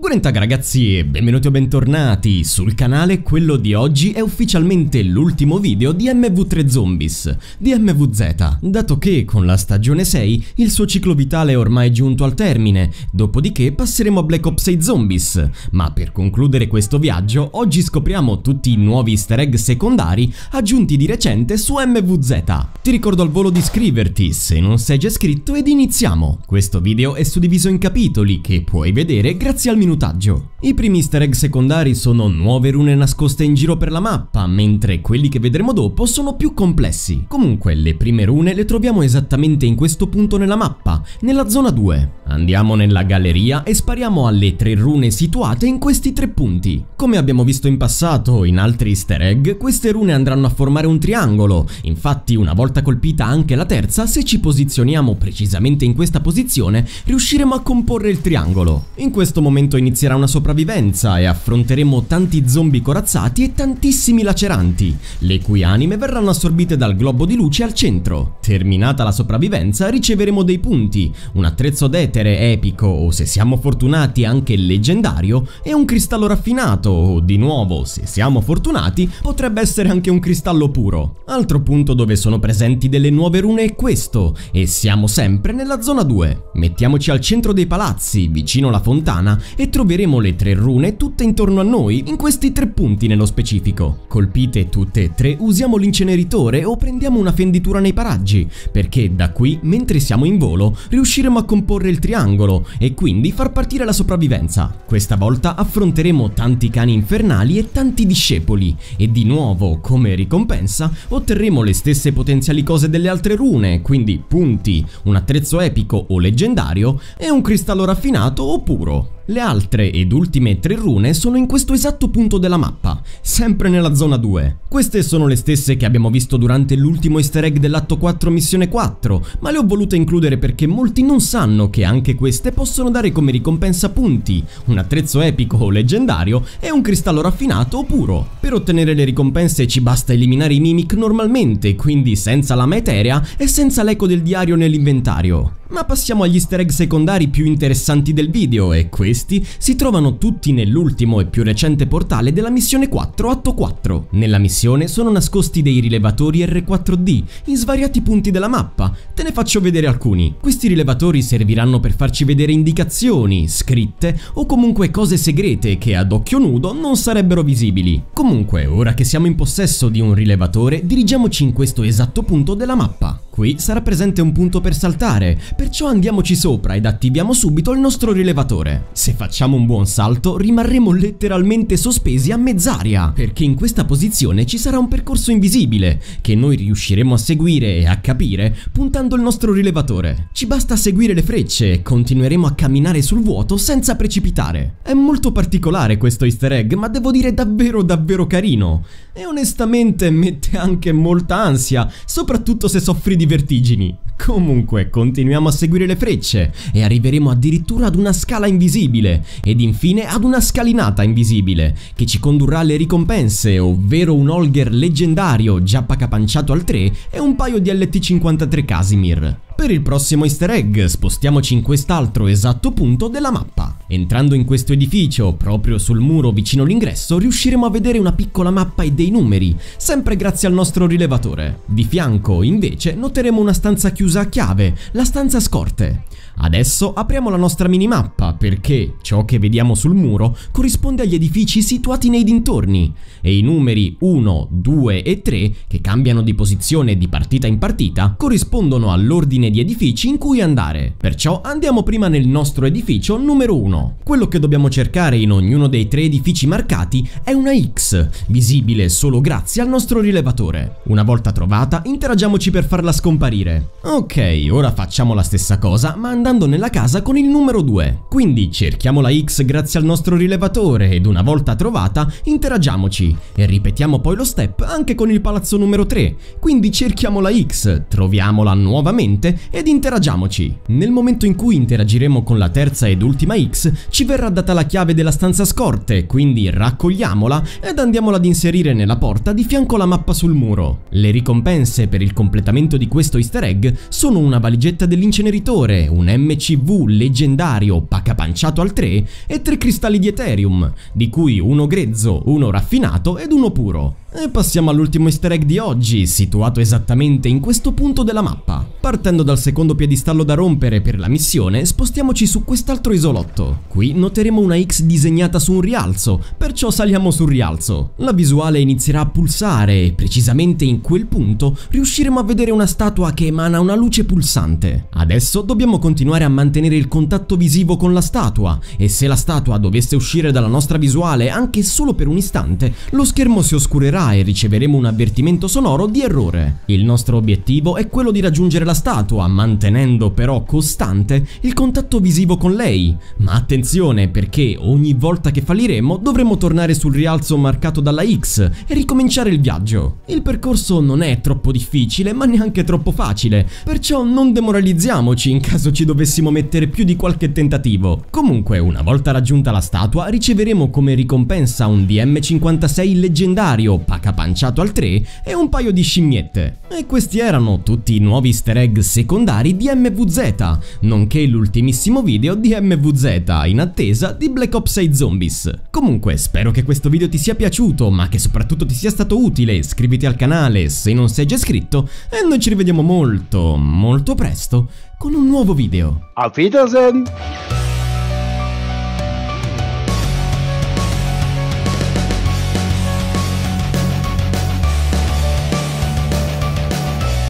Buonasera ragazzi e benvenuti o bentornati sul canale, quello di oggi è ufficialmente l'ultimo video di MV3 Zombies, di MVZ, dato che con la stagione 6 il suo ciclo vitale è ormai giunto al termine, dopodiché passeremo a Black Ops 6 Zombies, ma per concludere questo viaggio oggi scopriamo tutti i nuovi easter egg secondari aggiunti di recente su MVZ. Ti ricordo al volo di iscriverti se non sei già iscritto ed iniziamo. Questo video è suddiviso in capitoli che puoi vedere grazie al minutaggio. I primi easter egg secondari sono nuove rune nascoste in giro per la mappa, mentre quelli che vedremo dopo sono più complessi. Comunque, le prime rune le troviamo esattamente in questo punto nella mappa, nella zona 2. Andiamo nella galleria e spariamo alle tre rune situate in questi tre punti. Come abbiamo visto in passato in altri easter egg, queste rune andranno a formare un triangolo, infatti una volta colpita anche la terza, se ci posizioniamo precisamente in questa posizione, riusciremo a comporre il triangolo. In questo momento inizierà una sopravvivenza e affronteremo tanti zombie corazzati e tantissimi laceranti, le cui anime verranno assorbite dal globo di luce al centro. Terminata la sopravvivenza riceveremo dei punti, un attrezzo d'etere epico o se siamo fortunati anche leggendario e un cristallo raffinato o di nuovo se siamo fortunati potrebbe essere anche un cristallo puro. Altro punto dove sono presenti delle nuove rune è questo e siamo sempre nella zona 2. Mettiamoci al centro dei palazzi vicino alla fontana e troveremo le tre rune tutte intorno a noi, in questi tre punti nello specifico. Colpite tutte e tre, usiamo l'inceneritore o prendiamo una fenditura nei paraggi, perché da qui, mentre siamo in volo, riusciremo a comporre il triangolo e quindi far partire la sopravvivenza. Questa volta affronteremo tanti cani infernali e tanti discepoli, e di nuovo, come ricompensa, otterremo le stesse potenziali cose delle altre rune, quindi punti, un attrezzo epico o leggendario e un cristallo raffinato o puro. Le altre ed ultime tre rune sono in questo esatto punto della mappa, sempre nella zona 2. Queste sono le stesse che abbiamo visto durante l'ultimo easter egg dell'atto 4 missione 4, ma le ho volute includere perché molti non sanno che anche queste possono dare come ricompensa punti, un attrezzo epico o leggendario e un cristallo raffinato o puro. Per ottenere le ricompense ci basta eliminare i mimic normalmente, quindi senza lama eterea e senza l'eco del diario nell'inventario. Ma passiamo agli easter egg secondari più interessanti del video e questi si trovano tutti nell'ultimo e più recente portale della missione 4 atto 4. Nella missione sono nascosti dei rilevatori R4D in svariati punti della mappa, te ne faccio vedere alcuni. Questi rilevatori serviranno per farci vedere indicazioni, scritte o comunque cose segrete che ad occhio nudo non sarebbero visibili. Comunque, ora che siamo in possesso di un rilevatore, dirigiamoci in questo esatto punto della mappa. Qui sarà presente un punto per saltare, perciò andiamoci sopra ed attiviamo subito il nostro rilevatore. Se facciamo un buon salto rimarremo letteralmente sospesi a mezz'aria, perché in questa posizione ci sarà un percorso invisibile, che noi riusciremo a seguire e a capire puntando il nostro rilevatore. Ci basta seguire le frecce e continueremo a camminare sul vuoto senza precipitare. È molto particolare questo easter egg, ma devo dire davvero davvero carino. E onestamente mette anche molta ansia, soprattutto se soffri di vertigini. Comunque, continuiamo a seguire le frecce e arriveremo addirittura ad una scala invisibile ed infine ad una scalinata invisibile che ci condurrà alle ricompense, ovvero un Holger leggendario già pacapanciato al 3 e un paio di LT53 Casimir. Per il prossimo easter egg spostiamoci in quest'altro esatto punto della mappa. Entrando in questo edificio, proprio sul muro vicino all'ingresso, riusciremo a vedere una piccola mappa e dei numeri, sempre grazie al nostro rilevatore. Di fianco, invece, noteremo una stanza chiusa a chiave, la stanza scorte. Adesso apriamo la nostra minimappa perché ciò che vediamo sul muro corrisponde agli edifici situati nei dintorni e i numeri 1, 2 e 3 che cambiano di posizione di partita in partita corrispondono all'ordine di edifici in cui andare. Perciò andiamo prima nel nostro edificio numero 1. Quello che dobbiamo cercare in ognuno dei tre edifici marcati è una X, visibile solo grazie al nostro rilevatore. Una volta trovata interagiamoci per farla scomparire. Ok, ora facciamo la stessa cosa ma andando andando nella casa con il numero 2. Quindi cerchiamo la X grazie al nostro rilevatore ed una volta trovata interagiamoci e ripetiamo poi lo step anche con il palazzo numero 3. Quindi cerchiamo la X, troviamola nuovamente ed interagiamoci. Nel momento in cui interagiremo con la terza ed ultima X ci verrà data la chiave della stanza scorte, quindi raccogliamola ed andiamola ad inserire nella porta di fianco alla mappa sul muro. Le ricompense per il completamento di questo easter egg sono una valigetta dell'inceneritore, un DMCV leggendario pacapanciato al 3 e tre cristalli di Ethereum, di cui uno grezzo, uno raffinato ed uno puro. E passiamo all'ultimo easter egg di oggi, situato esattamente in questo punto della mappa. Partendo dal secondo piedistallo da rompere per la missione, spostiamoci su quest'altro isolotto. Qui noteremo una X disegnata su un rialzo, perciò saliamo sul rialzo. La visuale inizierà a pulsare e precisamente in quel punto riusciremo a vedere una statua che emana una luce pulsante. Adesso dobbiamo continuare a mantenere il contatto visivo con la statua e se la statua dovesse uscire dalla nostra visuale anche solo per un istante, lo schermo si oscurerà e riceveremo un avvertimento sonoro di errore. Il nostro obiettivo è quello di raggiungere la statua, mantenendo però costante il contatto visivo con lei. Ma attenzione perché ogni volta che falliremo dovremo tornare sul rialzo marcato dalla X e ricominciare il viaggio. Il percorso non è troppo difficile ma neanche troppo facile, perciò non demoralizziamoci in caso ci dovessimo mettere più di qualche tentativo. Comunque, una volta raggiunta la statua, riceveremo come ricompensa un DM56 leggendario pacapanciato al 3 e un paio di scimmiette. E questi erano tutti i nuovi easter egg secondari di MVZ, nonché l'ultimissimo video di MVZ in attesa di Black Ops 6 Zombies. Comunque spero che questo video ti sia piaciuto ma che soprattutto ti sia stato utile, iscriviti al canale se non sei già iscritto e noi ci rivediamo molto molto presto con un nuovo video. Auf Wiedersehen!